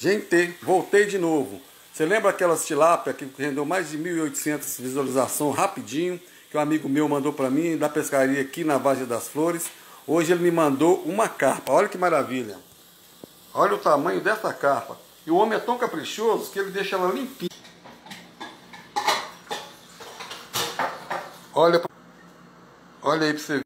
Gente, voltei de novo. Você lembra aquelas tilápia que rendeu mais de 1.800 visualizações rapidinho, que um amigo meu mandou para mim da pescaria aqui na Vargem das Flores? Hoje ele me mandou uma carpa. Olha que maravilha. Olha o tamanho dessa carpa. E o homem é tão caprichoso que ele deixa ela limpinha. Olha, olha aí para você ver.